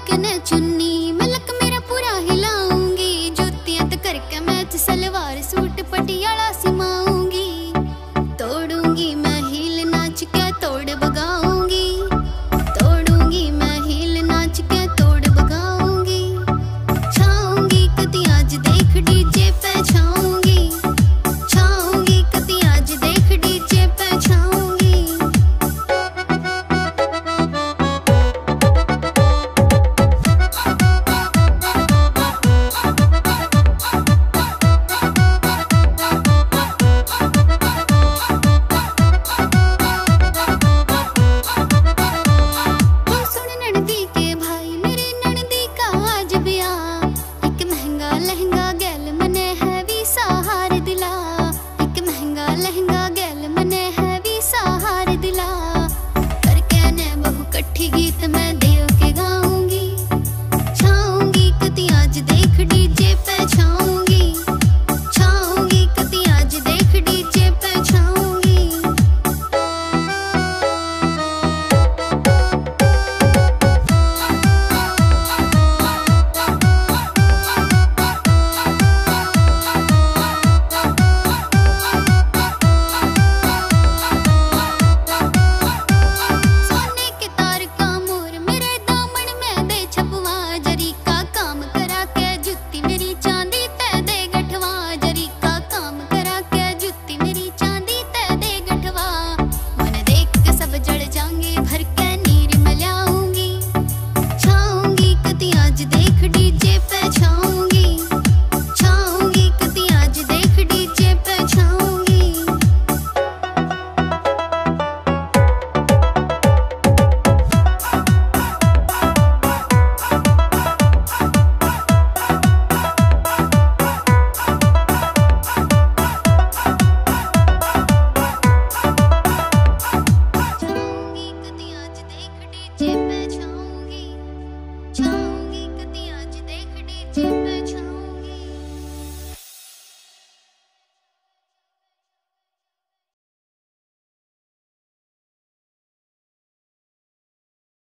పలికెనే చున్నీ